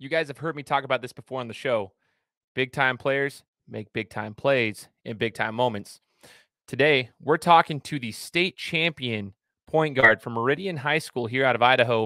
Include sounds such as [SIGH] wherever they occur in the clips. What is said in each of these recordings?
You guys have heard me talk about this before on the show. Big time players make big time plays in big time moments. Today, we're talking to the state champion point guard from Meridian High School here out of Idaho.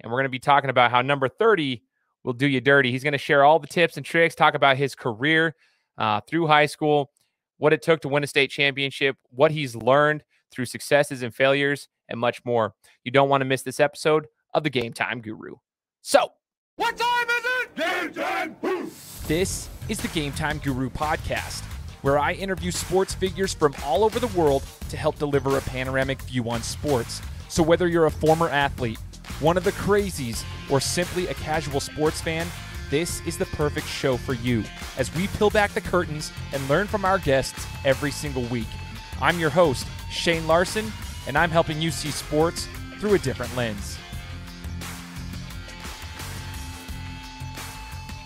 And we're going to be talking about how number 30 will do you dirty. He's going to share all the tips and tricks, talk about his career uh, through high school, what it took to win a state championship, what he's learned through successes and failures, and much more. You don't want to miss this episode of the Game Time Guru. So, what time is it? Game time. This is the Game Time Guru podcast, where I interview sports figures from all over the world to help deliver a panoramic view on sports. So, whether you're a former athlete, one of the crazies, or simply a casual sports fan, this is the perfect show for you as we peel back the curtains and learn from our guests every single week. I'm your host, Shane Larson, and I'm helping you see sports through a different lens.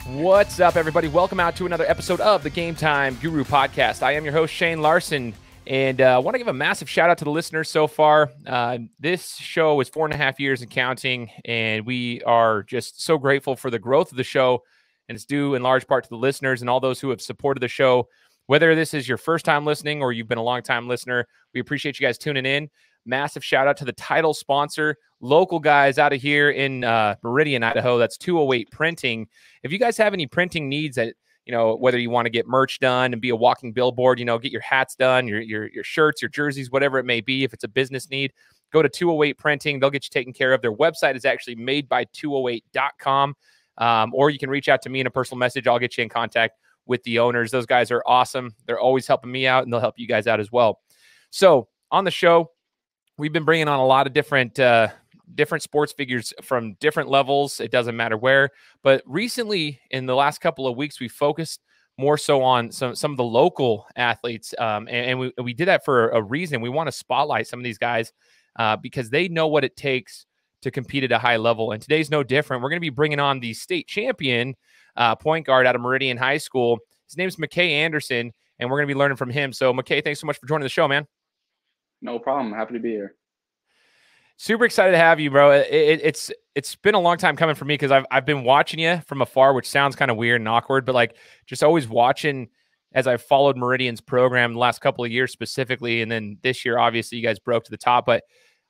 What's up, everybody? Welcome out to another episode of the Game Time Guru podcast. I am your host, Shane Larson, and I uh, want to give a massive shout out to the listeners so far. Uh, this show is four and a half years and counting, and we are just so grateful for the growth of the show. And it's due in large part to the listeners and all those who have supported the show. Whether this is your first time listening or you've been a long time listener, we appreciate you guys tuning in. Massive shout out to the title sponsor, local guys out of here in uh, Meridian, Idaho. That's 208 Printing. If you guys have any printing needs that you know whether you want to get merch done and be a walking billboard, you know, get your hats done, your your your shirts, your jerseys, whatever it may be. If it's a business need, go to 208 Printing. They'll get you taken care of. Their website is actually made by 208.com. Um, or you can reach out to me in a personal message. I'll get you in contact with the owners. Those guys are awesome. They're always helping me out and they'll help you guys out as well. So, on the show, we've been bringing on a lot of different uh, different sports figures from different levels. It doesn't matter where. But recently, in the last couple of weeks, we focused more so on some some of the local athletes, um, and, and, we we did that for a reason. We want to spotlight some of these guys uh, because they know what it takes to compete at a high level. And today's no different. We're going to be bringing on the state champion uh, point guard out of Meridian High School. His name's McKay Anderson, and we're going to be learning from him. So, McKay, thanks so much for joining the show, man. No problem. Happy to be here. Super excited to have you, bro. It, it, it's it's been a long time coming for me because I've I've been watching you from afar, which sounds kind of weird and awkward, but like just always watching as I've followed Meridian's program the last couple of years specifically, and then this year, obviously, you guys broke to the top. But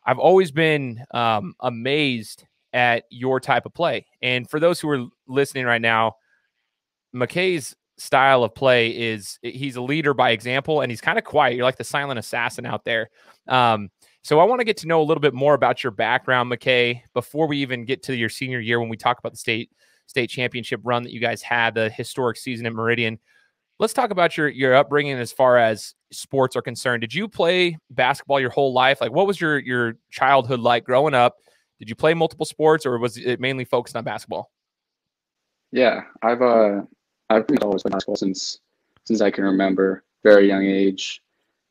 I've always been um, amazed at your type of play. And for those who are listening right now, McKay's style of play is he's a leader by example, and he's kind of quiet. You're like the silent assassin out there. Um, so I want to get to know a little bit more about your background, McKay, before we even get to your senior year when we talk about the state state championship run that you guys had, the historic season at Meridian. Let's talk about your your upbringing as far as sports are concerned. Did you play basketball your whole life? Like, what was your your childhood like growing up? Did you play multiple sports, or was it mainly focused on basketball? Yeah, I've uh, I've always played basketball since since I can remember, very young age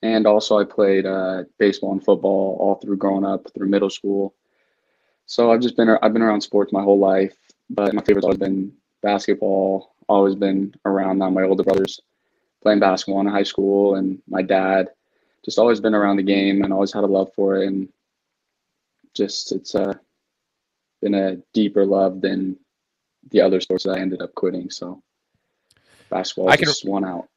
and also I played uh, baseball and football all through growing up, through middle school. So I've just been I've been around sports my whole life, but my favorite's always been basketball. Always been around that. My older brothers playing basketball in high school, and my dad just always been around the game and always had a love for it. And just it's uh, been a deeper love than the other sports that I ended up quitting. So basketball I can, just one out.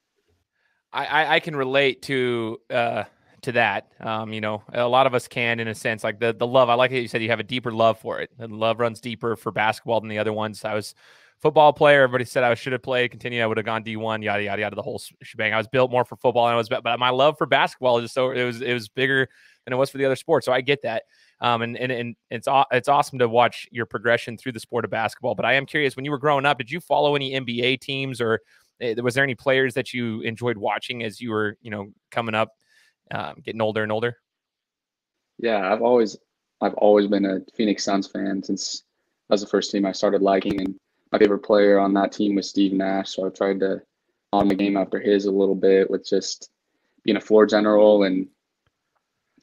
I, I can relate to uh, to that. Um, you know, a lot of us can in a sense. Like the the love. I like it. You said you have a deeper love for it. The love runs deeper for basketball than the other ones. I was football player. Everybody said I should have played. Continue. I would have gone D one. Yada yada yada. The whole shebang. I was built more for football than I was. But my love for basketball is just so it was it was bigger than it was for the other sports. So I get that. Um, and, and and it's it's awesome to watch your progression through the sport of basketball. But I am curious, when you were growing up, did you follow any NBA teams or was there any players that you enjoyed watching as you were, you know, coming up, um, getting older and older? Yeah, I've always, I've always been a Phoenix Suns fan since that was the first team I started liking, and my favorite player on that team was Steve Nash. So I tried to on the game after his a little bit with just being a floor general and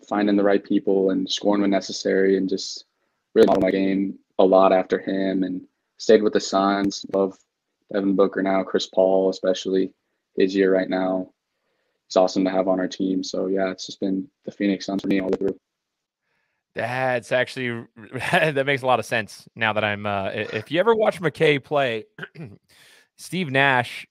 finding the right people and scoring when necessary, and just really model my game a lot after him. And stayed with the Suns. Love Devin Booker now, Chris Paul, especially his year right now. It's awesome to have on our team. So yeah, it's just been the Phoenix Suns for me all through. That's actually [LAUGHS] that makes a lot of sense now that I'm. Uh, if you ever watch McKay play, [CLEARS THROAT] Steve Nash,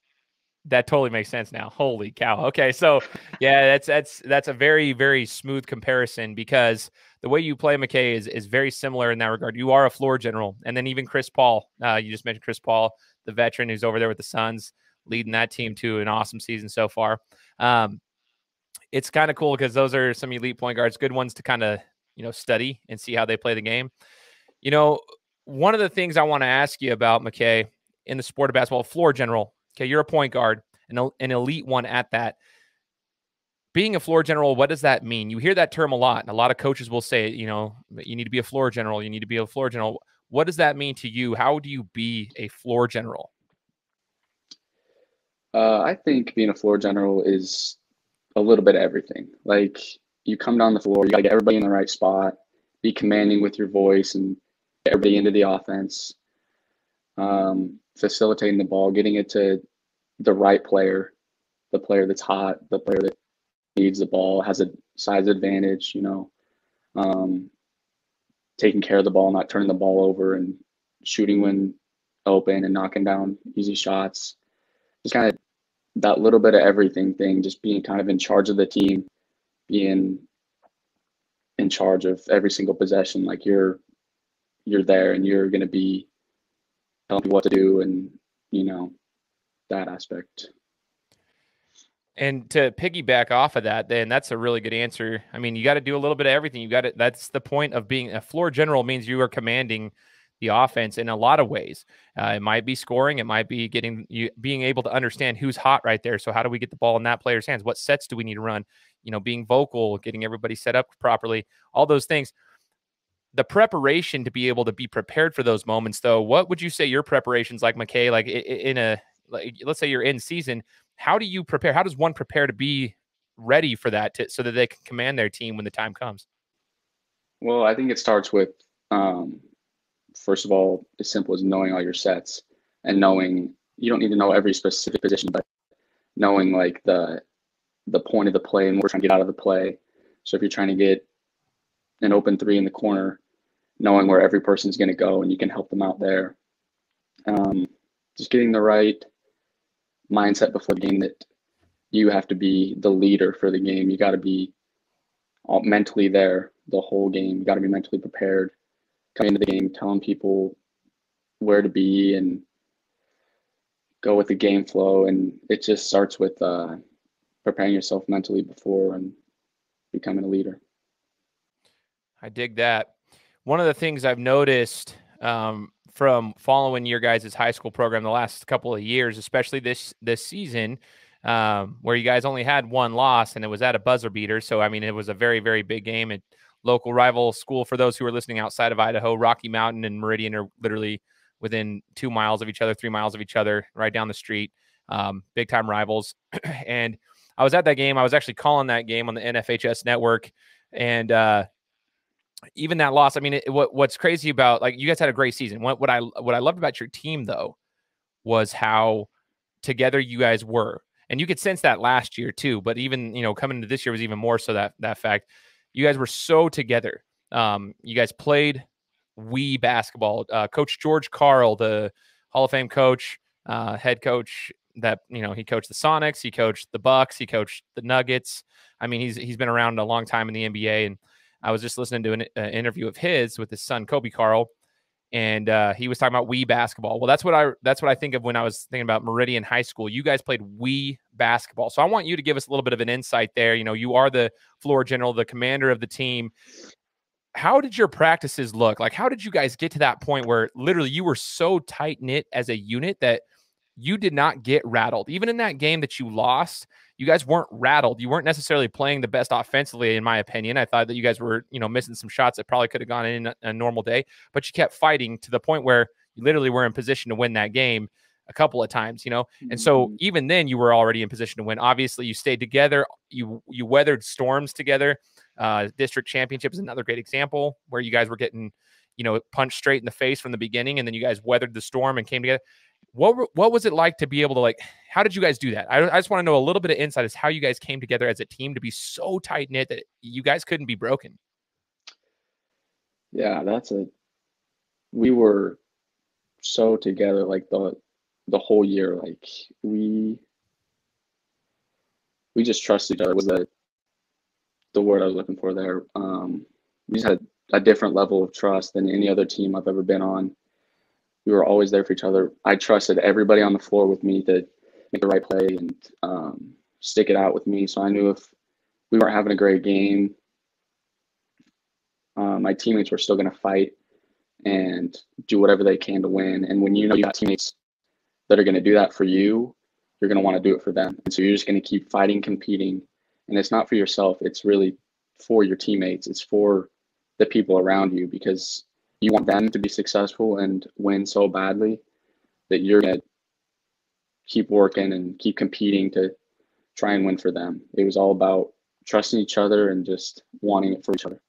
that totally makes sense now. Holy cow! Okay, so yeah, that's that's that's a very very smooth comparison because the way you play McKay is is very similar in that regard. You are a floor general, and then even Chris Paul. Uh, you just mentioned Chris Paul, the veteran who's over there with the Suns, leading that team to an awesome season so far. Um, it's kind of cool because those are some elite point guards, good ones to kind of you know, study and see how they play the game. You know, one of the things I want to ask you about, McKay, in the sport of basketball, floor general. Okay, you're a point guard, an, an elite one at that. Being a floor general, what does that mean? You hear that term a lot, and a lot of coaches will say, you know, you need to be a floor general. You need to be a floor general. What does that mean to you? How do you be a floor general? Uh, I think being a floor general is a little bit of everything. Like you come down the floor, you got to get everybody in the right spot, be commanding with your voice, and get everybody into the offense. Um, facilitating the ball, getting it to the right player, the player that's hot, the player that needs the ball, has a size advantage, you know, um, taking care of the ball, not turning the ball over, and shooting when open and knocking down easy shots. Just kind of that little bit of everything thing, just being kind of in charge of the team being in charge of every single possession. Like you're you're there and you're going to be telling me what to do and you know that aspect. And to piggyback off of that, then that's a really good answer. I mean, you got to do a little bit of everything. You got to. That's the point of being a floor general. Means you are commanding the offense in a lot of ways. Uh, it might be scoring. It might be getting you being able to understand who's hot right there. So how do we get the ball in that player's hands? What sets do we need to run? You know, being vocal, getting everybody set up properly, all those things. The preparation to be able to be prepared for those moments, though, what would you say your preparations like McKay, like in a like let's say you're in season, how do you prepare? How does one prepare to be ready for that to, so that they can command their team when the time comes? Well, I think it starts with um, first of all, as simple as knowing all your sets and knowing you don't need to know every specific position, but knowing like the the point of the play and what we're trying to get out of the play. So if you're trying to get an open three in the corner, knowing where every person's going to go and you can help them out there. Um, just getting the right mindset before the game that you have to be the leader for the game. You got to be mentally there the whole game. You got to be mentally prepared coming into the game, telling people where to be and go with the game flow. And it just starts with uh, preparing yourself mentally before and becoming a leader. I dig that. One of the things I've noticed um, from following your guys' high school program the last couple of years, especially this this season, um, where you guys only had one loss and it was at a buzzer beater. So I mean, it was a very very big game. It local rival school for those who are listening outside of Idaho. Rocky Mountain and Meridian are literally within two miles of each other, three miles of each other, right down the street. Um, big time rivals. [CLEARS THROAT] and I was at that game. I was actually calling that game on the NFHS network. And uh, even that loss, I mean, it, what, what's crazy about like you guys had a great season. What, what I what I loved about your team though was how together you guys were. And you could sense that last year too, but even you know coming into this year was even more so that that fact you guys were so together. Um, you guys played we basketball. Uh, coach George Karl, the Hall of Fame coach, uh, head coach that you know he coached the Sonics, he coached the Bucks, he coached the Nuggets. I mean, he's he's been around a long time in the NBA, and I was just listening to an uh, interview of his with his son Coby Karl, and uh, he was talking about we basketball. Well, that's what I that's what I think of when I was thinking about Meridian High School. You guys played we basketball, so I want you to give us a little bit of an insight there. You know, you are the floor general, the commander of the team. How did your practices look? Like, how did you guys get to that point where literally you were so tight knit as a unit that you did not get rattled, even in that game that you lost? you guys weren't rattled. You weren't necessarily playing the best offensively, in my opinion. I thought that you guys were, you know, missing some shots that probably could have gone in a, a normal day, but you kept fighting to the point where you literally were in position to win that game a couple of times, you know. And so mm-hmm. even then you were already in position to win. Obviously, you stayed together. You you weathered storms together. Uh, district championship is another great example where you guys were getting, you know, punched straight in the face from the beginning, and then you guys weathered the storm and came together. What what was it like to be able to like? How did you guys do that? I, I just want to know a little bit of insight as how you guys came together as a team to be so tight knit that you guys couldn't be broken. Yeah, that's a. We were so together like the the whole year. Like we we just trust each other was that the word I was looking for there. Um, we just had a different level of trust than any other team I've ever been on. We were always there for each other. I trusted everybody on the floor with me to make the right play and um, stick it out with me. So I knew if we weren't having a great game, uh, my teammates were still going to fight and do whatever they can to win. And when you know you got teammates that are going to do that for you, you're going to want to do it for them. And so you're just going to keep fighting, competing. And it's not for yourself, it's really for your teammates, it's for the people around you because you want them to be successful and win so badly that you're to keep working and keep competing to try and win for them. It was all about trusting each other and just wanting it for each other.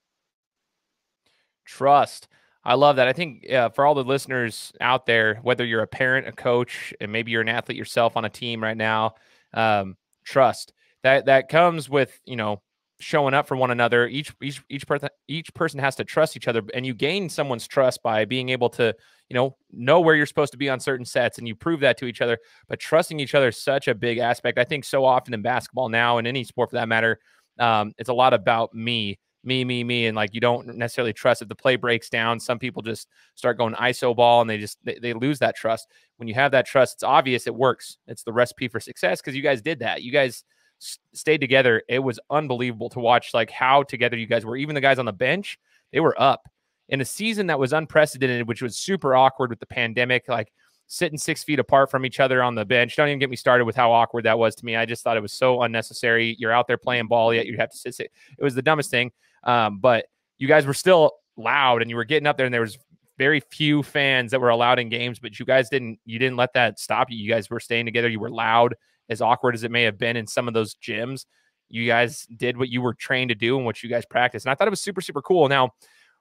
Trust. I love that. I think uh, for all the listeners out there, whether you're a parent, a coach, and maybe you're an athlete yourself on a team right now, um, trust that that comes with you know showing up for one another. Each each each person each person has to trust each other, and you gain someone's trust by being able to you know know where you're supposed to be on certain sets, and you prove that to each other. But trusting each other is such a big aspect. I think so often in basketball now, and any sport for that matter, um, it's a lot about me me, me, me, and like you don't necessarily trust if the play breaks down. Some people just start going ISO ball and they just they, they lose that trust. When you have that trust, it's obvious it works. It's the recipe for success because you guys did that. You guys stayed together. It was unbelievable to watch like how together you guys were. Even the guys on the bench, they were up in a season that was unprecedented, which was super awkward with the pandemic. Like sitting six feet apart from each other on the bench. Don't even get me started with how awkward that was to me. I just thought it was so unnecessary. You're out there playing ball, yet you have to sit. sit. It was the dumbest thing. Um, but you guys were still loud and you were getting up there, and there was very few fans that were allowed in games. But you guys didn't. You didn't let that stop you. You guys were staying together. You were loud, as awkward as it may have been in some of those gyms. You guys did what you were trained to do and what you guys practiced, and I thought it was super super cool. Now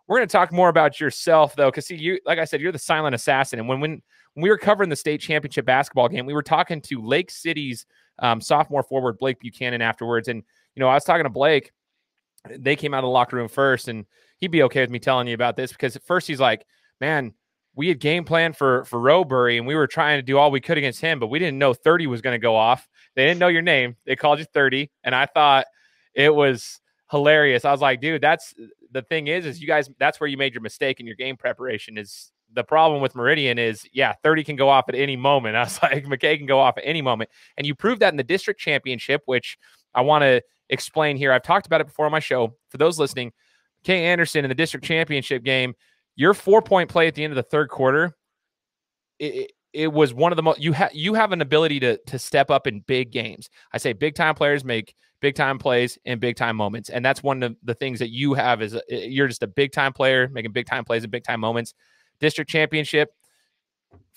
we're going to talk more about yourself though, because see, you like I said, you're the silent assassin, and when when when we were covering the state championship basketball game, we were talking to Lake City's um, sophomore forward Blake Buchanan afterwards, and you know I was talking to Blake. They came out of the locker room first, and he'd be okay with me telling you about this because at first he's like, "Man, we had game plan for for Robury, and we were trying to do all we could against him, but we didn't know 30 was going to go off. They didn't know your name. They called you 30, and I thought it was hilarious. I was like, dude, that's the thing is, is you guys, that's where you made your mistake in your game preparation. Is the problem with Meridian is, yeah, 30 can go off at any moment. [LAUGHS] I was like, McKay can go off at any moment. And you proved that in the district championship, which I want to explain here. I've talked about it before on my show. For those listening, Kay Anderson in the district championship game, your four point play at the end of the third quarter, it, it was one of the most you have you have an ability to to step up in big games. I say big time players make big time plays in big time moments, and that's one of the things that you have is uh, you're just a big time player making big time plays in big time moments. District championship,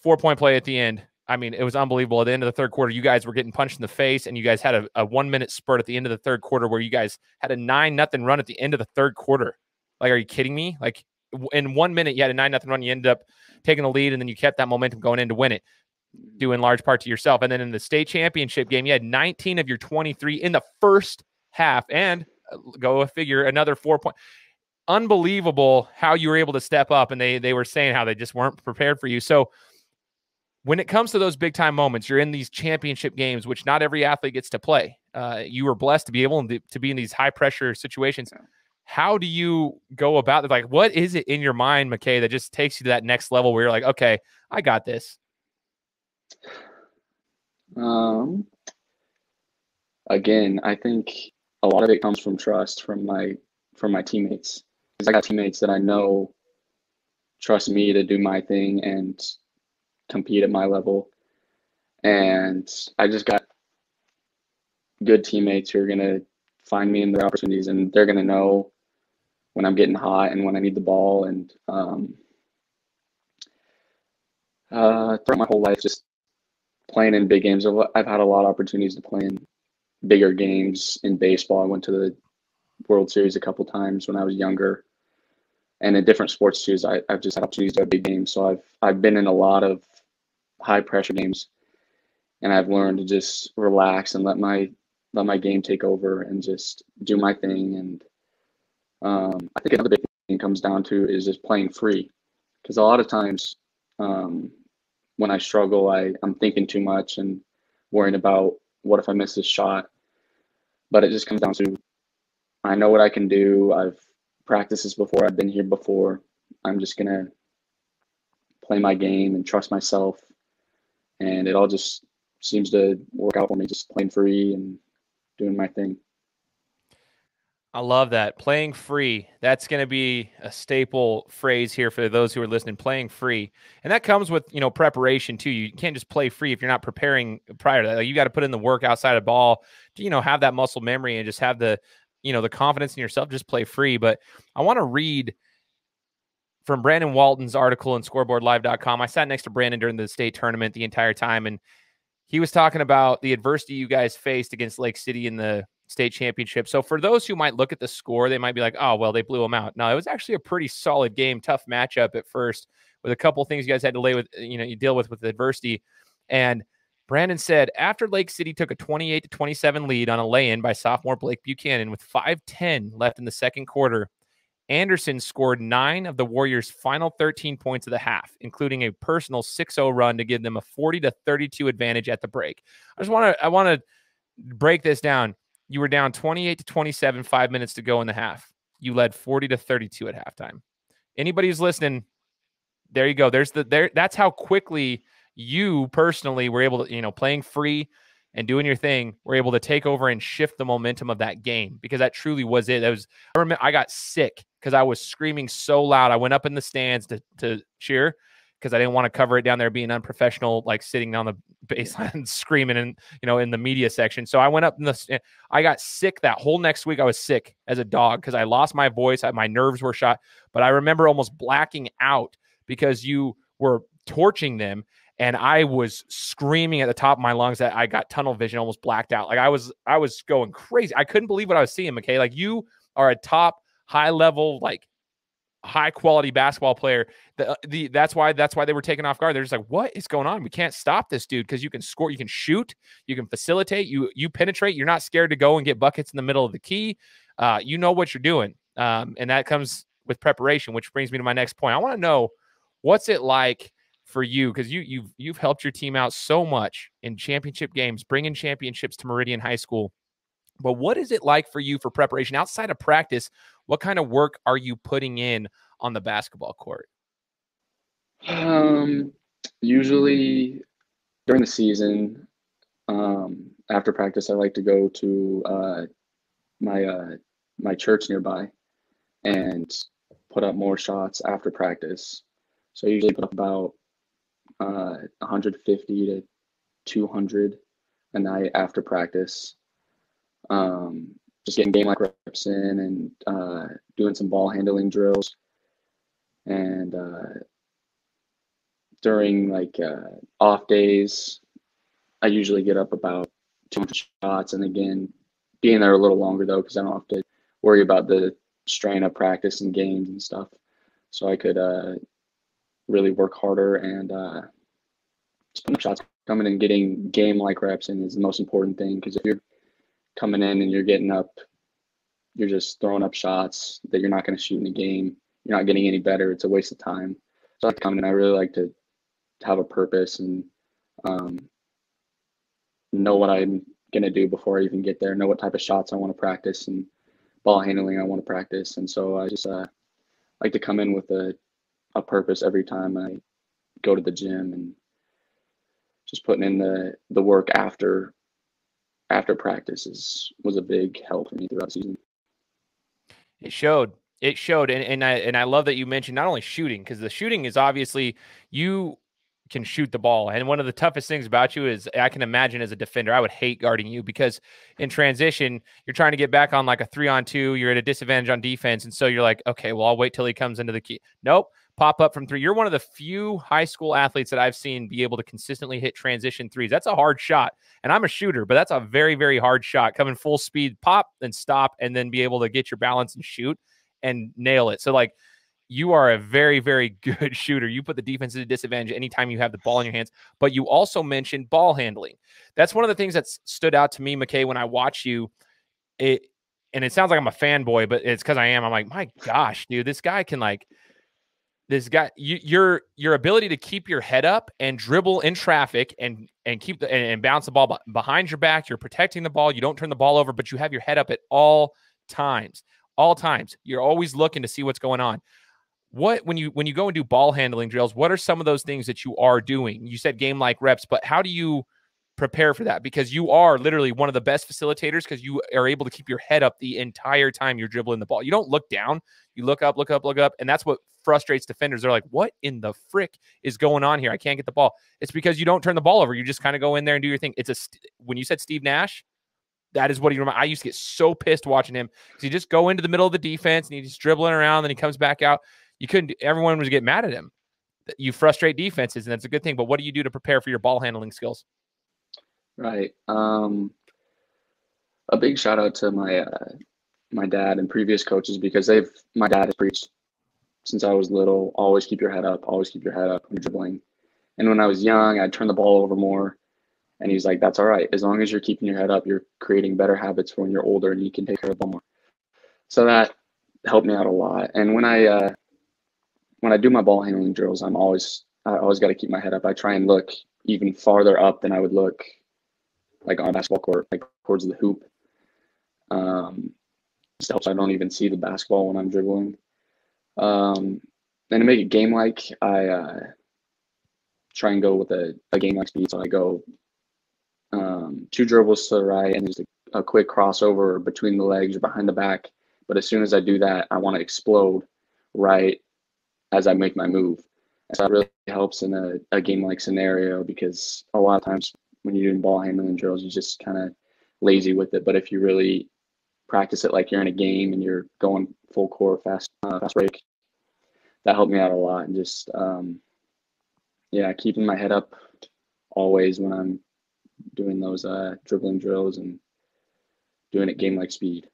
four point play at the end. I mean, it was unbelievable. At the end of the third quarter, you guys were getting punched in the face, and you guys had a, a one minute spurt at the end of the third quarter where you guys had a nine nothing run at the end of the third quarter. Like, are you kidding me? Like, in one minute, you had a nine nothing run. You ended up taking the lead, and then you kept that momentum going in to win it, due in large part to yourself. And then in the state championship game, you had 19 of your 23 in the first half, and uh, go a figure, another four point. Unbelievable how you were able to step up, and they they were saying how they just weren't prepared for you. So when it comes to those big time moments, you're in these championship games, which not every athlete gets to play. Uh, you were blessed to be able to, to be in these high pressure situations how do you go about it? Like, what is it in your mind, McKay, that just takes you to that next level where you're like, okay, I got this? Um, again, I think a lot of it comes from trust from my from my teammates. Because I got teammates that I know trust me to do my thing and compete at my level. And I just got good teammates who are gonna find me in their opportunities and they're gonna know when I'm getting hot and when I need the ball. And um, uh, throughout my whole life, just playing in big games. I've had a lot of opportunities to play in bigger games in baseball. I went to the World Series a couple times when I was younger, and in different sports too. I, have just had opportunities to have big games. So I've I've been in a lot of high pressure games, and I've learned to just relax and let my let my game take over and just do my thing and um, I think another big thing comes down to is just playing free. Because a lot of times um, when I struggle, I, I'm thinking too much and worrying about what if I miss this shot. But it just comes down to I know what I can do. I've practiced this before. I've been here before. I'm just gonna play my game and trust myself. And it all just seems to work out for me, just playing free and doing my thing. I love that. Playing free. That's going to be a staple phrase here for those who are listening. Playing free. And that comes with, you know, preparation too. You can't just play free if you're not preparing prior to that. Like you got to put in the work outside of ball to, you know, have that muscle memory and just have the, you know, the confidence in yourself. Just play free. But I want to read from Brandon Walton's article in scoreboardlive.com. I sat next to Brandon during the state tournament the entire time. And he was talking about the adversity you guys faced against Lake City in the state championship. So for those who might look at the score, they might be like, "Oh, well, they blew them out." No, it was actually a pretty solid game, tough matchup at first, with a couple things you guys had to lay with, uh, you know, you deal with with adversity. And Brandon said after Lake City took a 28 to 27 lead on a lay-in by sophomore Blake Buchanan with 5:10 left in the second quarter, Anderson scored nine of the Warriors' final 13 points of the half, including a personal 6-0 run to give them a 40 to 32 advantage at the break. I just want to I want to break this down. You were down 28 to 27, five minutes to go in the half. You led 40 to 32 at halftime. Anybody who's listening, there you go. There's the there. That's how quickly you personally were able to, you know, playing free and doing your thing, were able to take over and shift the momentum of that game because that truly was it. That was I remember I got sick because I was screaming so loud. I went up in the stands to to cheer because I didn't want to cover it down there being unprofessional, like sitting on the baseline [LAUGHS] screaming and you know in the media section. So I went up in the eh, I got sick that whole next week. I was sick as a dog because I lost my voice, my nerves were shot. But I remember almost blacking out because you were torching them and I was screaming at the top of my lungs that I got tunnel vision, almost blacked out. Like I was I was going crazy. I couldn't believe what I was seeing, McKay. Like you are a top high level like high quality basketball player. The, uh, the that's why that's why they were taken off guard. They're just like, what is going on? We can't stop this dude because you can score, you can shoot, you can facilitate, you you penetrate. You're not scared to go and get buckets in the middle of the key. Uh, you know what you're doing, um, and that comes with preparation. Which brings me to my next point. I want to know what's it like for you because you you've you've helped your team out so much in championship games, bringing championships to Meridian High School. But what is it like for you for preparation outside of practice? What kind of work are you putting in on the basketball court? Um, usually during the season, um, after practice, I like to go to uh, my uh, my church nearby and put up more shots after practice. So I usually put up about uh, 150 to 200 a night after practice um, just getting game like reps in and uh, doing some ball handling drills. And uh, during like uh, off days, I usually get up about 200 shots. And again, being there a little longer though, because I don't have to worry about the strain of practice and games and stuff. So I could uh, really work harder and uh, shots coming and getting game like reps in is the most important thing because if you're coming in and you're getting up, you're just throwing up shots that you're not going to shoot in the game. You're not getting any better. It's a waste of time. So I come in. I really like to have a purpose and um, know what I'm going to do before I even get there. Know what type of shots I want to practice and ball handling I want to practice. And so I just uh, like to come in with a a purpose every time I go to the gym and just putting in the the work after after practice is was a big help for me throughout the season. It showed. It showed, and, and I and I love that you mentioned not only shooting because the shooting is obviously you can shoot the ball, and one of the toughest things about you is I can imagine as a defender I would hate guarding you because in transition you're trying to get back on like a three on two, you're at a disadvantage on defense, and so you're like, okay, well I'll wait till he comes into the key. Nope, pop up from three. You're one of the few high school athletes that I've seen be able to consistently hit transition threes. That's a hard shot. And I'm a shooter, but that's a very, very hard shot. Coming full speed, pop, then stop, and then be able to get your balance and shoot and nail it. So, like, you are a very, very [LAUGHS] good shooter. You put the defense at a disadvantage anytime you have the ball in your hands. But you also mentioned ball handling. That's one of the things that stood out to me, McKay, when I watch you. It and it sounds like I'm a fanboy, but it's because I am. I'm like, my gosh, dude, this guy can like this guy you, your your ability to keep your head up and dribble in traffic and and keep the and, and bounce the ball behind your back you're protecting the ball you don't turn the ball over but you have your head up at all times all times. You're always looking to see what's going on. What when you when you go and do ball handling drills what are some of those things that you are doing? You said game like reps but how do you prepare for that because you are literally one of the best facilitators because you are able to keep your head up the entire time you're dribbling the ball. You don't look down, you look up, look up, look up. And that's what frustrates defenders. They're like, what in the frick is going on here? I can't get the ball. It's because you don't turn the ball over. You just kind of go in there and do your thing. It's a, when you said Steve Nash, that is what he. I used to get so pissed watching him because he just go into the middle of the defense and he's dribbling around, then he comes back out. You couldn't, everyone was getting mad at him. You frustrate defenses, and that's a good thing. But what do you do to prepare for your ball handling skills? Right. Um, a big shout out to my uh, my dad and previous coaches because they've my dad has preached since I was little. Always keep your head up. Always keep your head up when dribbling. And when I was young, I'd turn the ball over more. And he's like, "That's all right. As long as you're keeping your head up, you're creating better habits for when you're older, and you can take care of the ball more." So that helped me out a lot. And when I uh, when I do my ball handling drills, I'm always I always got to keep my head up. I try and look even farther up than I would look like on a basketball court, like towards the hoop. Um, just helps I don't even see the basketball when I'm dribbling. Um, and to make it game like, I uh, try and go with a, a game like speed. So I go um, two dribbles to the right and just a, a quick crossover between the legs or behind the back. But as soon as I do that, I want to explode right as I make my move. And so that really helps in a, a game like scenario because a lot of times when you're doing ball handling drills, you're just kind of lazy with it. But if you really practice it like you're in a game and you're going full core fast uh, fast break, that helped me out a lot. And just um, yeah, keeping my head up always when I'm doing those uh, dribbling drills and doing it game like speed.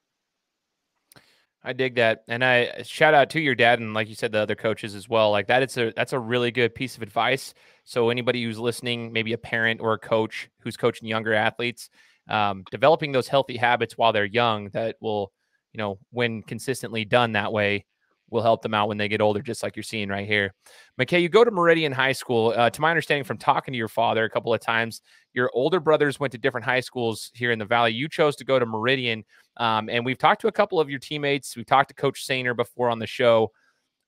I dig that, and I shout out to your dad and, like you said, the other coaches as well. Like that, it's a that's a really good piece of advice. So anybody who's listening, maybe a parent or a coach who's coaching younger athletes, um, developing those healthy habits while they're young, that will, you know, when consistently done that way, will help them out when they get older, just like you're seeing right here. McKay, you go to Meridian High School. Uh, to my understanding from talking to your father a couple of times, your older brothers went to different high schools here in the Valley. You chose to go to Meridian. Um, and we've talked to a couple of your teammates. We've talked to Coach Sainer before on the show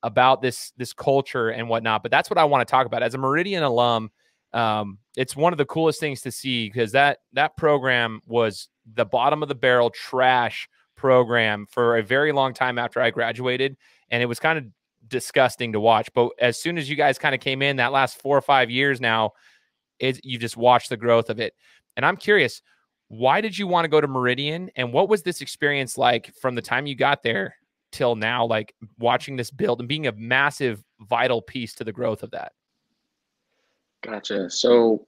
about this this culture and whatnot. But that's what I want to talk about. As a Meridian alum, um, it's one of the coolest things to see because that that program was the bottom of the barrel trash program for a very long time after I graduated and it was kind of disgusting to watch. But as soon as you guys kind of came in, that last four or five years now, it, you just watched the growth of it. And I'm curious, why did you want to go to Meridian, and what was this experience like from the time you got there till now? Like watching this build and being a massive, vital piece to the growth of that. Gotcha. So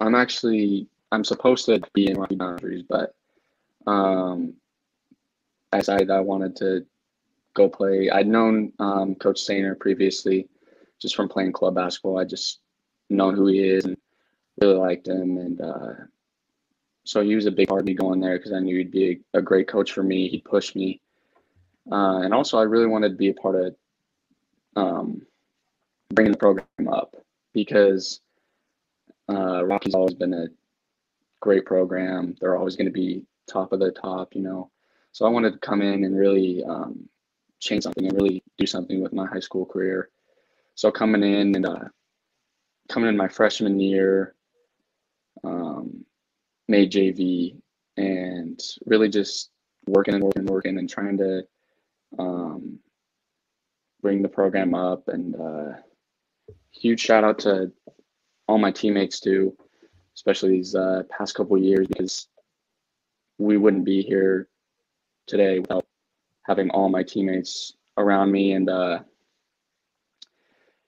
I'm actually I'm supposed to be in my Boundaries, but um, I decided I wanted to go play. I'd known um, Coach Sainer previously, just from playing club basketball. I just known who he is and really liked him, and uh, so he was a big part of me going there because I knew he'd be a, a, great coach for me. He'd push me, uh, and also I really wanted to be a part of um, bringing the program up because uh, Rocky's always been a great program. They're always going to be top of the top, you know. So I wanted to come in and really um, change something and really do something with my high school career. So coming in and uh, coming in my freshman year, um, made JV and really just working and working and working and trying to um, bring the program up. And uh, huge shout out to all my teammates too, especially these uh, past couple years because we wouldn't be here today without having all my teammates around me and uh,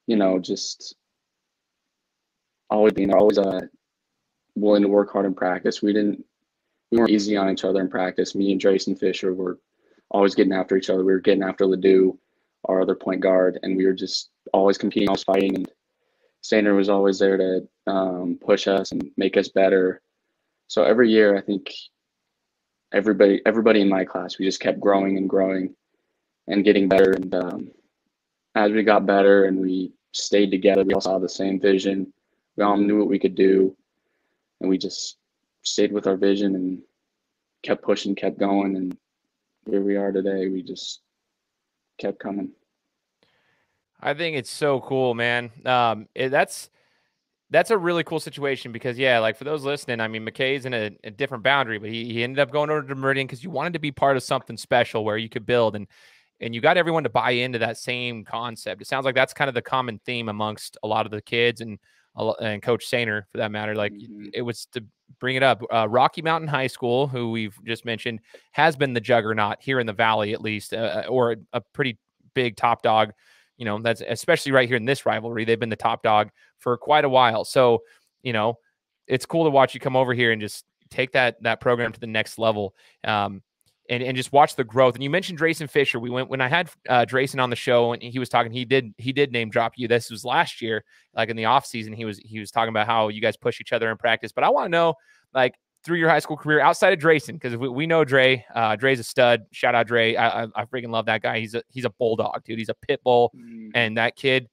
you know just always being always uh, willing to work hard in practice. We didn't we weren't easy on each other in practice. Me and Jason Fisher were always getting after each other. We were getting after Ledoux, our other point guard, and we were just always competing, always fighting. And Sander was always there to um, push us and make us better. So every year, I think everybody everybody in my class we just kept growing and growing and getting better and um, as we got better and we stayed together we all saw the same vision we all knew what we could do and we just stayed with our vision and kept pushing kept going and here we are today we just kept coming i think it's so cool man um, it, that's that's a really cool situation because yeah, like for those listening, I mean, McKay's in a, a different boundary, but he, he ended up going over to Meridian because you wanted to be part of something special where you could build and and you got everyone to buy into that same concept. It sounds like that's kind of the common theme amongst a lot of the kids and and Coach Sainer for that matter. Like mm-hmm. it was to bring it up. Uh, Rocky Mountain High School, who we've just mentioned, has been the juggernaut here in the Valley, at least, uh, or a pretty big top dog you know, that's especially right here in this rivalry. They've been the top dog for quite a while. So, you know, it's cool to watch you come over here and just take that that program to the next level. Um, and, and just watch the growth. And you mentioned Drayson Fisher. We went when I had uh, Drayson on the show and he was talking. He did he did name drop you. This was last year, like in the off season. He was he was talking about how you guys push each other in practice. But I want to know, like, through your high school career outside of Drayson, because we, we know Dre. Uh, Dre's a stud. Shout out Dre. I, I, I freaking love that guy. He's a he's a bulldog, dude. He's a pit bull, mm. and that kid.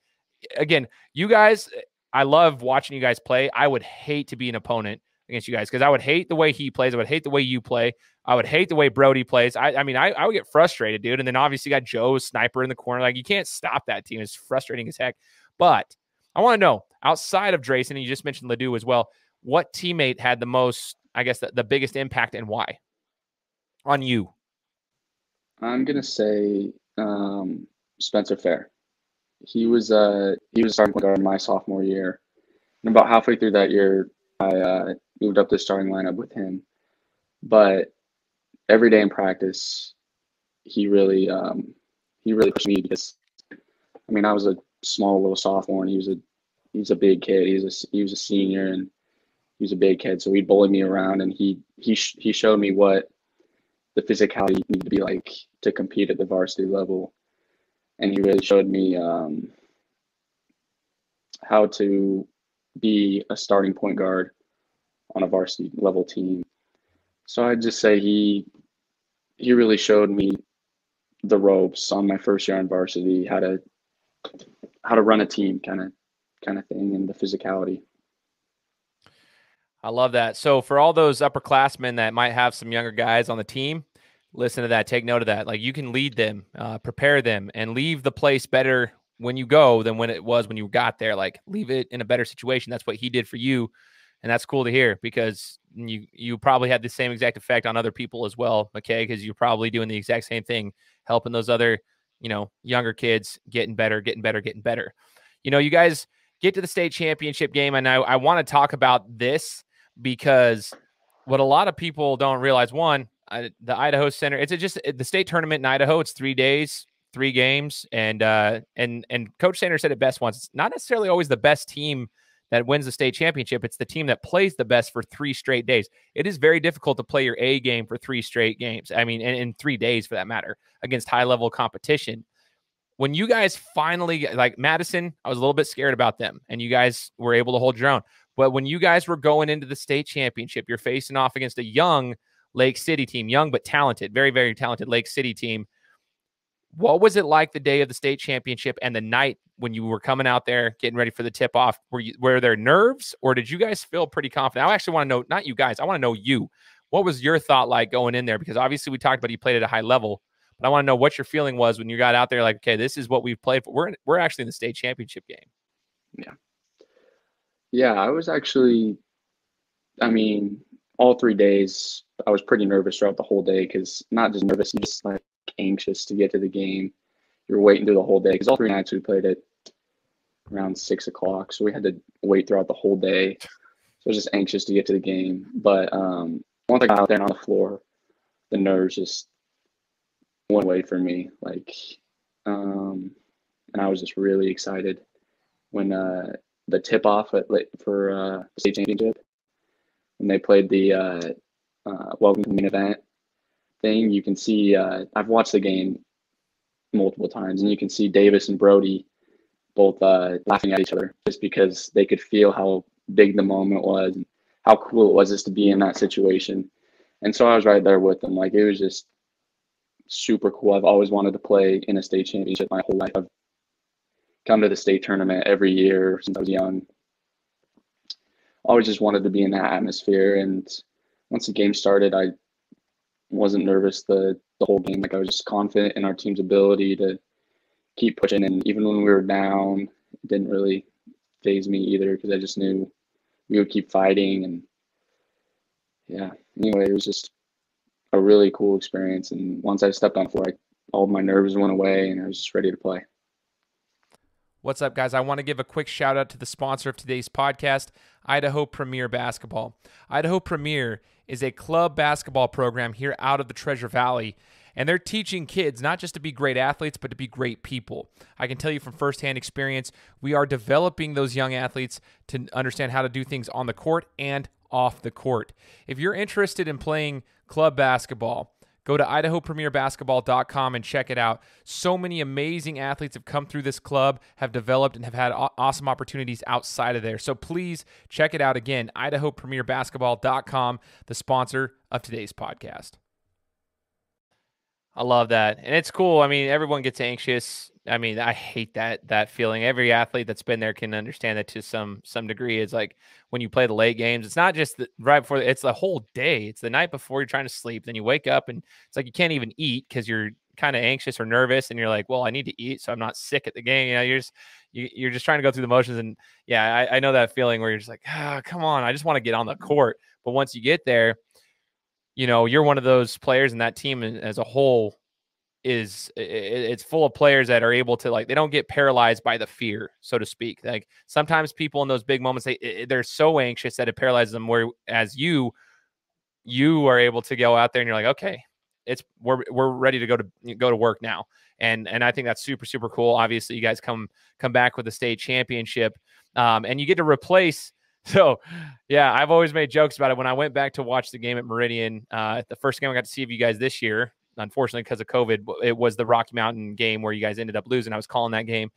Again, you guys, I love watching you guys play. I would hate to be an opponent against you guys because I would hate the way he plays. I would hate the way you play. I would hate the way Brody plays. I, I mean, I, I would get frustrated, dude. And then obviously got Joe's sniper in the corner. Like you can't stop that team. It's frustrating as heck. But I want to know outside of Drayson, and you just mentioned Ledoux as well. What teammate had the most I guess, the, the biggest impact and why on you? I'm gonna say um, Spencer Fair. He was uh he was starting guard my sophomore year, and about halfway through that year, I uh, moved up the starting lineup with him. But every day in practice, he really um, he really pushed me because I mean I was a small little sophomore and he was a he's a big kid. He's a he was a senior and he was a big kid, so he'd bully me around, and he he he showed me what the physicality needed to be like to compete at the varsity level, and he really showed me um, how to be a starting point guard on a varsity level team. So I'd just say he he really showed me the ropes on my first year on varsity, how to how to run a team kind of kind of thing and the physicality. I love that. So for all those upperclassmen that might have some younger guys on the team, listen to that. Take note of that. Like you can lead them, uh, prepare them, and leave the place better when you go than when it was when you got there. Like leave it in a better situation. That's what he did for you, and that's cool to hear because you you probably had the same exact effect on other people as well, okay? Because you're probably doing the exact same thing, helping those other you know younger kids getting better, getting better, getting better. You know, you guys get to the state championship game, and I I want to talk about this because what a lot of people don't realize one, uh, the Idaho Center, it's just the state tournament in Idaho. It's three days, three games, and uh, and and Coach Sainer said it best once. It's not necessarily always the best team that wins the state championship. It's the team that plays the best for three straight days. It is very difficult to play your A game for three straight games. I mean, in, three days for that matter, against high level competition. When you guys finally like Madison, I was a little bit scared about them, and you guys were able to hold your own. But when you guys were going into the state championship, you're facing off against a young Lake City team, young but talented, very, very talented Lake City team. What was it like the day of the state championship and the night when you were coming out there getting ready for the tip off? Were you were there nerves or did you guys feel pretty confident? I actually want to know, not you guys, I want to know you. What was your thought like going in there? Because obviously we talked about you played at a high level, but I want to know what your feeling was when you got out there. Like, okay, this is what we've played for. We're we're actually in the state championship game. Yeah, yeah, I was actually, I mean, all three days, I was pretty nervous throughout the whole day because not just nervous, just like anxious to get to the game. You're waiting through the whole day because all three nights we played at around six o'clock, so we had to wait throughout the whole day. So I was just anxious to get to the game. But um, once I got out there on the floor, the nerves just went away for me. Like, um, and I was just really excited when uh, the tip off at for uh, state championship when they played the uh, uh, welcome to the main event thing. You can see uh, I've watched the game multiple times, and you can see Davis and Brody both uh, laughing at each other just because they could feel how big the moment was and how cool it was just to be in that situation. And so I was right there with them. Like it was just super cool. I've always wanted to play in a state championship my whole life. I've come to the state tournament every year since I was young. Always just wanted to be in that atmosphere. And once the game started, I wasn't nervous the, the whole game. Like I was just confident in our team's ability to keep pushing. And even when we were down, it didn't really faze me either because I just knew we would keep fighting. And yeah, anyway, it was just a really cool experience. And once I stepped on floor, I, all my nerves went away and I was just ready to play. What's up, guys? I want to give a quick shout out to the sponsor of today's podcast, Idaho Premier Basketball. Idaho Premier is a club basketball program here out of the Treasure Valley. And they're teaching kids not just to be great athletes, but to be great people. I can tell you from firsthand experience, we are developing those young athletes to understand how to do things on the court and off the court. If you're interested in playing club basketball, Go to idahopremierbasketball.com and check it out. So many amazing athletes have come through this club, have developed, and have had awesome opportunities outside of there. So please check it out again, idahopremierbasketball.com, the sponsor of today's podcast. I love that. And it's cool. I mean, everyone gets anxious. I mean, I hate that that feeling. Every athlete that's been there can understand that to some some degree. It's like when you play the late games, it's not just the, right before it's the whole day. It's the night before you're trying to sleep. Then you wake up and it's like you can't even eat because you're kind of anxious or nervous and you're like, well, I need to eat so I'm not sick at the game. You know, you're just you, are just trying to go through the motions. And yeah, I, I know that feeling where you're just like, ah, oh, come on, I just want to get on the court. But once you get there, you know, you're one of those players and that team as a whole is it's full of players that are able to like they don't get paralyzed by the fear so to speak. Like sometimes people in those big moments they they're so anxious that it paralyzes them where as you you are able to go out there and you're like okay it's we're we're ready to go to go to work now. And and I think that's super super cool. Obviously you guys come come back with the state championship um, and you get to replace so, yeah, I've always made jokes about it. When I went back to watch the game at Meridian, uh, the first game I got to see of you guys this year, unfortunately because of COVID, it was the Rocky Mountain game where you guys ended up losing. I was calling that game,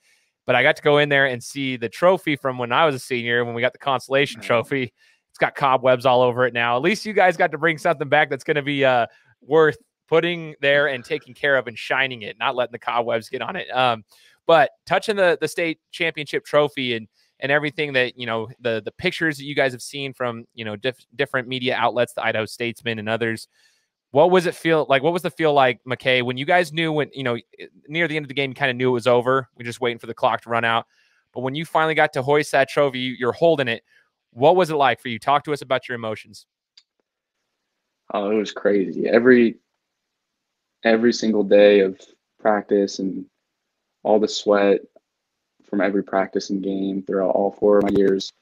but I got to go in there and see the trophy from when I was a senior when we got the consolation trophy. It's got cobwebs all over it now. At least you guys got to bring something back that's going to be uh, worth putting there and taking care of and shining it, not letting the cobwebs get on it. Um, but touching the the state championship trophy and and everything that you know the the pictures that you guys have seen from you know diff- different media outlets, the Idaho Statesman and others. What was it feel like? What was the feel like, McKay, when you guys knew when you know eh, near the end of the game, you kind of knew it was over. We're just waiting for the clock to run out. But when you finally got to hoist that trophy, you're holding it. What was it like for you? Talk to us about your emotions. Oh, it was crazy. Every every single day of practice and all the sweat from every practice and game throughout all four of my years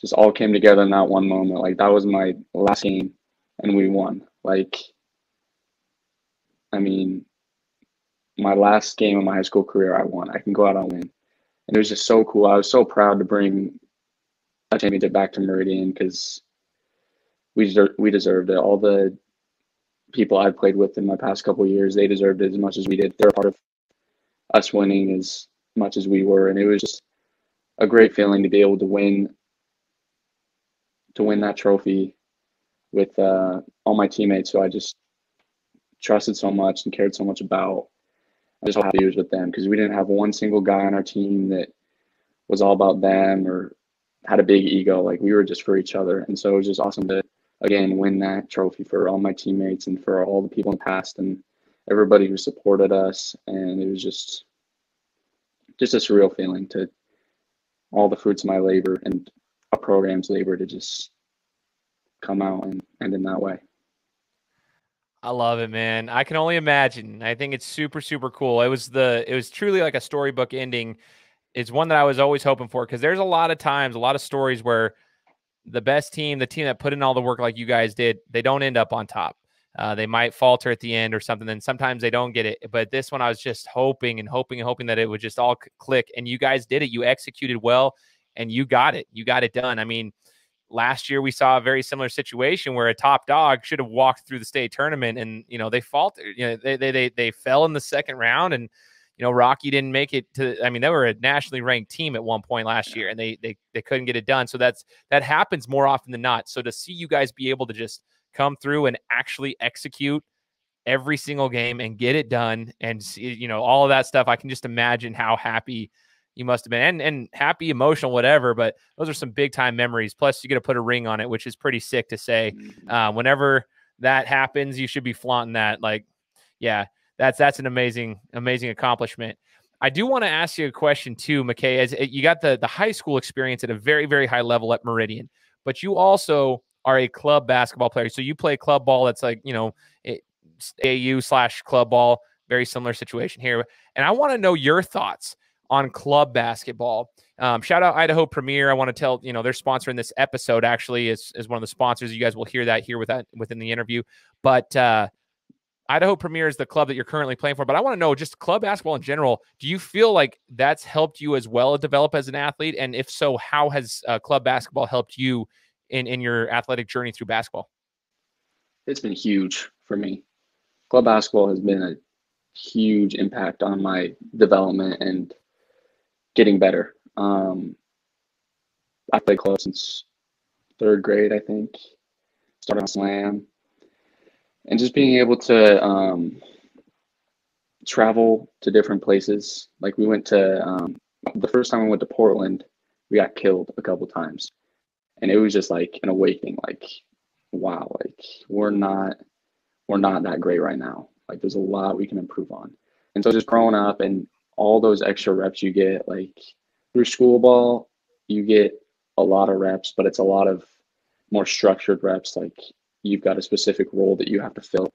just all came together in that one moment. Like that was my last game and we won. Like I mean, my last game of my high school career, I won. I can go out and win. And it was just so cool. I was so proud to bring a championship back to Meridian because we deserved, we deserved it. All the people I've played with in my past couple years, they deserved it as much as we did. They're part of us winning as much as we were, and it was just a great feeling to be able to win to win that trophy with uh, all my teammates. So I just trusted so much and cared so much about. I just happy he was with them because we didn't have one single guy on our team that was all about them or had a big ego. Like we were just for each other, and so it was just awesome to again win that trophy for all my teammates and for all the people in the past and everybody who supported us. And it was just just a surreal feeling to all the fruits of my labor and a program's labor to just come out and end in that way. I love it, man. I can only imagine. I think it's super, super cool. It was the it was truly like a storybook ending. It's one that I was always hoping for because there's a lot of times, a lot of stories where the best team, the team that put in all the work like you guys did, they don't end up on top. Uh, they might falter at the end or something. Then sometimes they don't get it. But this one, I was just hoping and hoping and hoping that it would just all click. And you guys did it. You executed well, and you got it. You got it done. I mean, last year we saw a very similar situation where a top dog should have walked through the state tournament and you know they faltered you know they they they, they fell in the second round and you know rocky didn't make it to i mean they were a nationally ranked team at one point last year and they they, they couldn't get it done so that's that happens more often than not so to see you guys be able to just come through and actually execute every single game and get it done and you know all of that stuff i can just imagine how happy you must have been and, and happy emotional whatever but those are some big time memories plus you get to put a ring on it which is pretty sick to say Mm-hmm. uh, whenever that happens you should be flaunting that like yeah that's that's an amazing amazing accomplishment i do want to ask you a question too mckay as uh, you got the the high school experience at a very very high level at meridian but you also are a club basketball player so you play club ball that's like you know it, AAU slash club ball very similar situation here and i want to know your thoughts on club basketball um, shout out Idaho Premier. I want to tell you know they're sponsoring this episode. Actually, is is one of the sponsors. You guys will hear that here with that within the interview. But uh, Idaho Premier is the club that you're currently playing for. But I want to know just club basketball in general. Do you feel like that's helped you as well develop as an athlete? And if so, how has uh, club basketball helped you in in your athletic journey through basketball? It's been huge for me. Club basketball has been a huge impact on my development and getting better. Um, I played club since third grade, I think. Started on slam, and just being able to um, travel to different places. Like we went to um, the first time we went to Portland, we got killed a couple times, and it was just like an awakening. Like, wow, like we're not we're not that great right now. Like there's a lot we can improve on. And so just growing up and all those extra reps you get, like through school ball, you get a lot of reps, but it's a lot of more structured reps. Like you've got a specific role that you have to fill.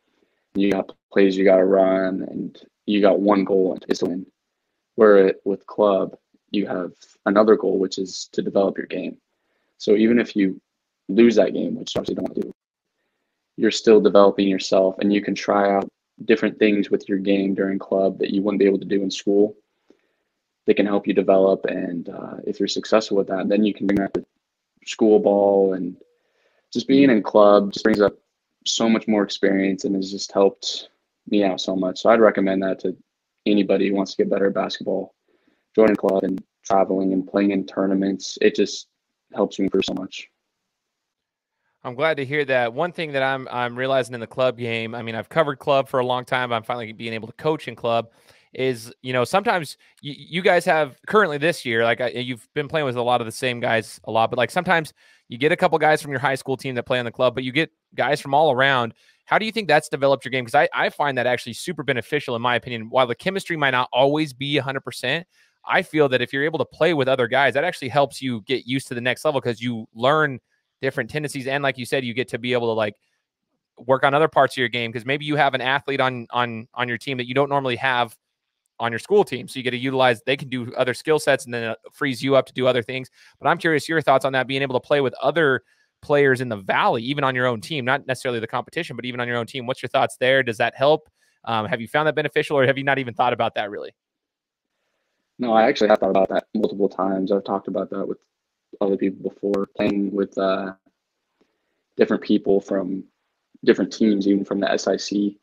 You got plays you got to run, and you got one goal and it's to win. Where with club, you have another goal, which is to develop your game. So even if you lose that game, which obviously don't want to do, you're still developing yourself, and you can try out different things with your game during club that you wouldn't be able to do in school. They can help you develop, and uh, if you're successful with that, then you can bring that to school ball and just being in club just brings up so much more experience and has just helped me out so much. So I'd recommend that to anybody who wants to get better at basketball. Joining club and traveling and playing in tournaments, it just helps me improve so much. I'm glad to hear that. One thing that I'm I'm realizing in the club game, I mean, I've covered club for a long time. I'm finally being able to coach in club. Is you know sometimes you, you guys have currently this year like I, you've been playing with a lot of the same guys a lot, but like sometimes you get a couple guys from your high school team that play on the club, but you get guys from all around. How do you think that's developed your game? Because I, I find that actually super beneficial in my opinion. While the chemistry might not always be 100%, I feel that if you're able to play with other guys, that actually helps you get used to the next level because you learn different tendencies and like you said you get to be able to like work on other parts of your game because maybe you have an athlete on on on your team that you don't normally have on your school team. So you get to utilize they can do other skill sets and then frees you up to do other things. But i'm curious your thoughts on that being able to play with other players in the valley even on your own team not necessarily the competition but even on your own team. What's your thoughts there? Does that help? Um, have you found that beneficial or have you not even thought about that really No, I actually have thought about that multiple times. I've talked about that with other people before, playing with uh, different people from different teams, even from the SIC,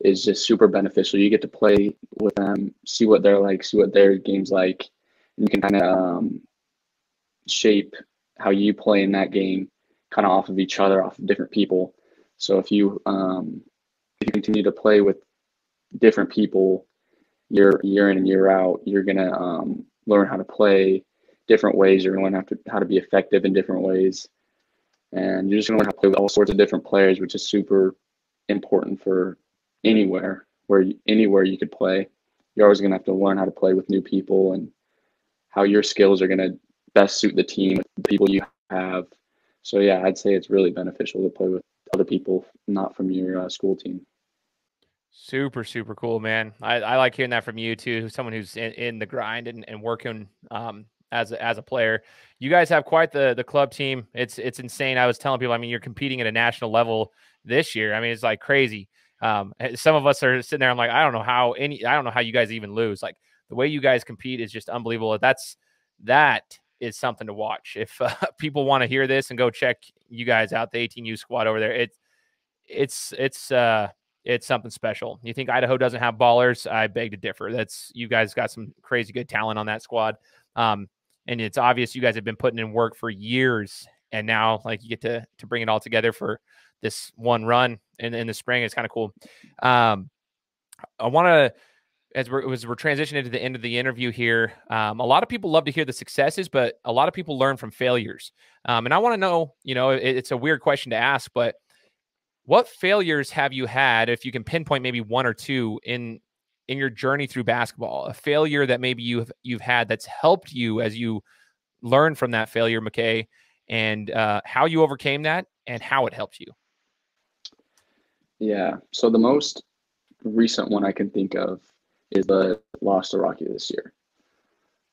is just super beneficial. You get to play with them, see what they're like, see what their game's like, and you can kind of um, shape how you play in that game, kind of off of each other, off of different people. So if you um, if you continue to play with different people year year in and year out, you're gonna um, learn how to play different ways. You're gonna learn how to how to be effective in different ways, and you're just gonna learn how to play with all sorts of different players, which is super important for anywhere where you, anywhere you could play. You're always gonna have to learn how to play with new people and how your skills are gonna best suit the team, the people you have. So yeah, I'd say it's really beneficial to play with other people not from your uh, school team. Super, super cool, man. I, I like hearing that from you too. Someone who's in, in the grind and, and working um, as a, as a player. You guys have quite the the club team. It's it's insane. I was telling people. I mean, you're competing at a national level this year. I mean, it's like crazy. Um, some of us are sitting there. I'm like, I don't know how any. I don't know how you guys even lose. Like the way you guys compete is just unbelievable. That's that is something to watch. If [LAUGHS] uh, people want to hear this and go check you guys out, the 18U squad over there, it's it's it's uh it's something special. You think Idaho doesn't have ballers? I beg to differ. That's you guys got some crazy good talent on that squad. Um, and it's obvious you guys have been putting in work for years and now like you get to to bring it all together for this one run in, in the spring. It's kind of cool. Um, I want to as we're as we're transitioning to the end of the interview here, um, a lot of people love to hear the successes, but a lot of people learn from failures. Um, and I want to know, you know, it, it's a weird question to ask, but what failures have you had, if you can pinpoint maybe one or two in in your journey through basketball? A failure that maybe you've you've had that's helped you as you learn from that failure, McKay, and uh, how you overcame that and how it helped you. Yeah. So the most recent one I can think of is the loss to Rocky this year.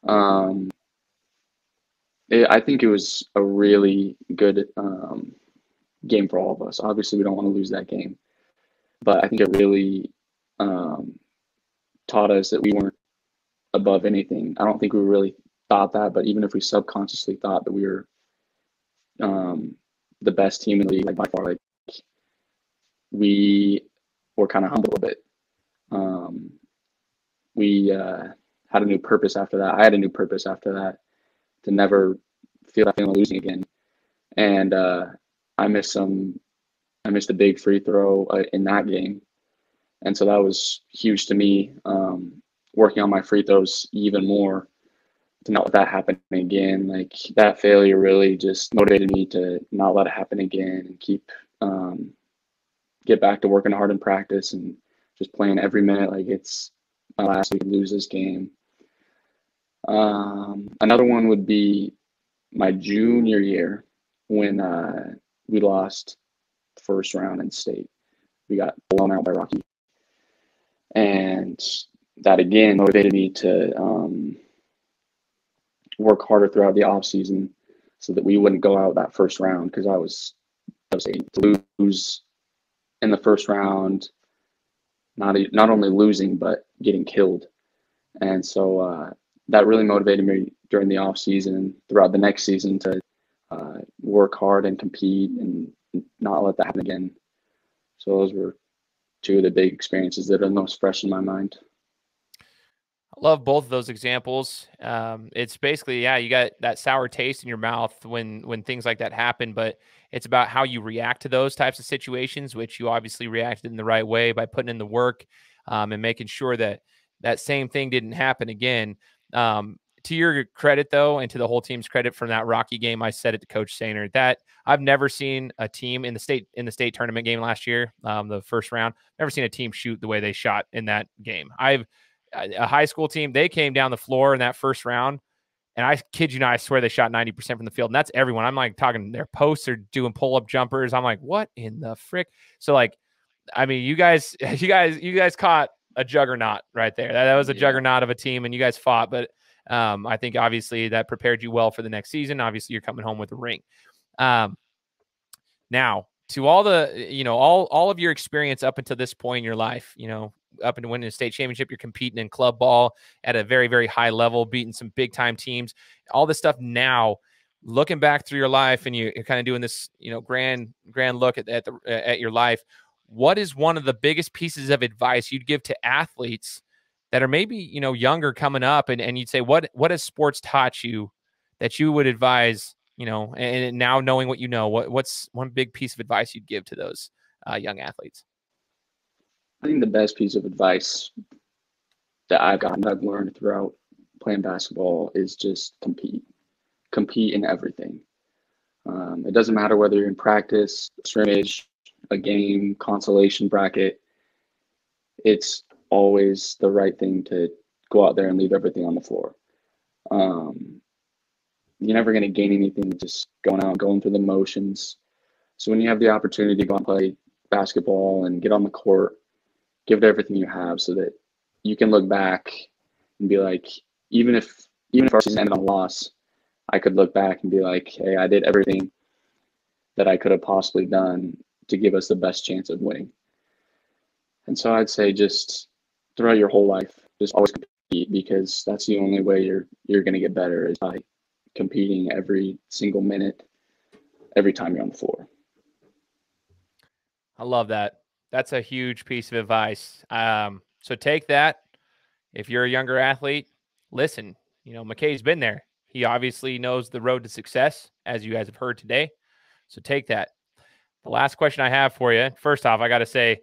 Um, it, I think it was a really good um, game for all of us. Obviously, we don't want to lose that game, but I think it really um, taught us that we weren't above anything. I don't think we really thought that, but even if we subconsciously thought that we were um, the best team in the league, like by far, like we were kind of humble a bit. Um, we uh, had a new purpose after that. I had a new purpose after that to never feel that feeling of losing again. And uh, I missed some, I missed a big free throw uh, in that game. And so that was huge to me. Um, working on my free throws even more to not let that happen again. Like that failure really just motivated me to not let it happen again and keep, um, get back to working hard in practice and just playing every minute like it's my last week lose this game. Um, another one would be my junior year when uh, we lost first round in state. We got blown out by Rocky. And that again motivated me to um, work harder throughout the off season so that we wouldn't go out that first round because I was I was to lose in the first round not not only losing but getting killed, and so uh, that really motivated me during the off season throughout the next season to work hard and compete and not let that happen again. So those were two of the big experiences that are most fresh in my mind. I love both of those examples. Um, it's basically, yeah, you got that sour taste in your mouth when when things like that happen, but it's about how you react to those types of situations, which you obviously reacted in the right way by putting in the work um, and making sure that that same thing didn't happen again. Um, to your credit, though, and to the whole team's credit from that Rocky game, I said it to Coach Sainer that I've never seen a team in the state in the state tournament game last year, um, the first round. Never seen a team shoot the way they shot in that game. I've a high school team. They came down the floor in that first round and I kid you not, I swear they shot 90% from the field. And that's everyone. I'm like talking their posts are doing pull-up jumpers. I'm like, what in the frick? So like, I mean, you guys, [LAUGHS] you guys, you guys caught a juggernaut right there. That, that was a yeah. juggernaut of a team, and you guys fought. But um, I think obviously that prepared you well for the next season. Obviously, you're coming home with a ring. Um, now, to all the you know all all of your experience up until this point in your life, you know, up into winning a state championship. You're competing in club ball at a very, very high level, beating some big time teams. All this stuff now, looking back through your life, and you, are kind of doing this, you know, grand, grand look at at, the, at your life. What is one of the biggest pieces of advice you'd give to athletes that are maybe you know younger coming up, and and you'd say what what has sports taught you that you would advise you know, and now knowing what you know, what what's one big piece of advice you'd give to those uh, young athletes? I think the best piece of advice that I've gotten, I've learned throughout playing basketball is just compete. Compete in everything. Um, it doesn't matter whether you're in practice, scrimmage, a game, consolation bracket. It's always the right thing to go out there and leave everything on the floor. Um, you're never going to gain anything just going out, going through the motions. So when you have the opportunity to go and play basketball and get on the court, give it everything you have so that you can look back and be like, even if even if our season ended on a loss, I could look back and be like, hey, I did everything that I could have possibly done to give us the best chance of winning. And so I'd say just throughout your whole life, just always compete because that's the only way you're you're gonna get better is by competing every single minute, every time you're on the floor. I love that. That's a huge piece of advice. Um, so take that. If you're a younger athlete, listen. You know, McKay's been there. He obviously knows the road to success, as you guys have heard today. So take that. The last question I have for you. First off, I got to say,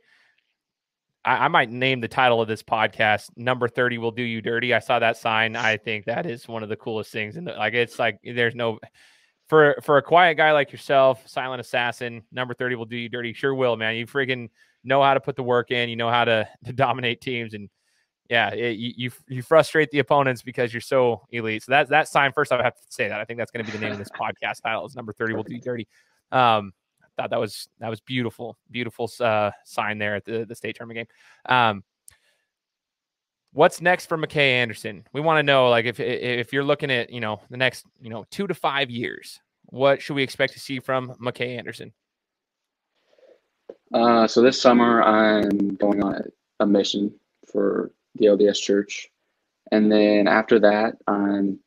I, I, might name the title of this podcast "Number Thirty Will Do You Dirty." I saw that sign. I think that is one of the coolest things, and like it's like there's no for for a quiet guy like yourself, silent assassin. Number Thirty will do you dirty. Sure will, man. You freaking know how to put the work in. You know how to [LAUGHS] to dominate teams, and yeah, it, you you frustrate the opponents because you're so elite. So that that sign first, I have to say that I think that's going to be the name of this [LAUGHS] podcast title. Is Number Thirty will do you dirty. Um, thought that was that was beautiful, beautiful uh, sign there at the the state tournament game. Um, what's next for McKay Anderson? We want to know, like, if if you're looking at you know the next you know two to five years, what should we expect to see from McKay Anderson? Uh, so this summer I'm going on a mission for the LDS Church, and then after that I'm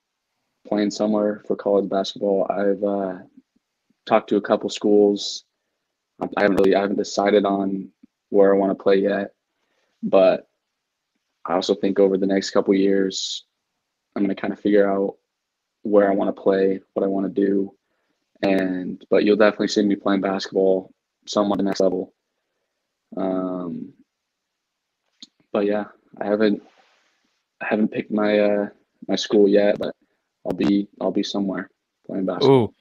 playing somewhere for college basketball. I've uh, talked to a couple schools. I haven't really I haven't decided on where I want to play yet, but I also think over the next couple years, I'm going to kind of figure out where I want to play, what I want to do, and but you'll definitely see me playing basketball somewhat the next level. Um, but yeah, I haven't I haven't picked my uh, my school yet, but I'll be I'll be somewhere playing basketball. Ooh,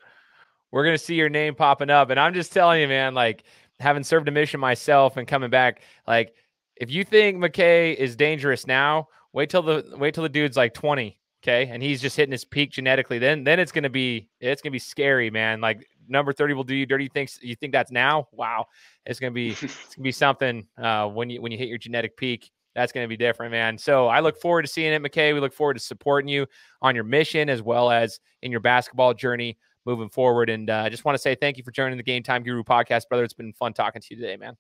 we're gonna see your name popping up, and I'm just telling you, man, like having served a mission myself and coming back, like if you think McKay is dangerous now, wait till the wait till the dude's like 20, okay, and he's just hitting his peak genetically. Then then it's gonna be it's gonna be scary, man. Like number 30 will do you dirty. Thinks you think that's now? Wow, it's gonna be [LAUGHS] it's gonna be something uh, when you when you hit your genetic peak that's going to be different, man. So I look forward to seeing it, McKay. We look forward to supporting you on your mission as well as in your basketball journey moving forward. And uh, I just want to say thank you for joining the Game Time Guru podcast, brother. It's been fun talking to you today, man.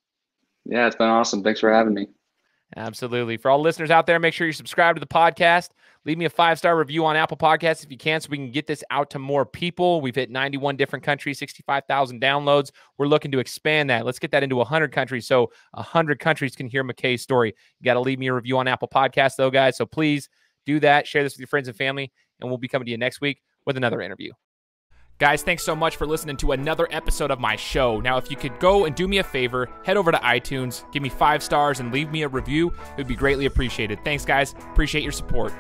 Yeah, it's been awesome. Thanks for having me. Absolutely. For all listeners out there, make sure you subscribe to the podcast. Leave me a five star review on Apple Podcasts if you can, so we can get this out to more people. We've hit 91 different countries, 65,000 downloads. We're looking to expand that. Let's get that into 100 countries so 100 countries can hear McKay's story. You got to leave me a review on Apple Podcasts, though, guys. So please do that. Share this with your friends and family, and we'll be coming to you next week with another interview. Guys, thanks so much for listening to another episode of my show. Now, if you could go and do me a favor, head over to iTunes, give me five stars, and leave me a review, it would be greatly appreciated. Thanks, guys. Appreciate your support.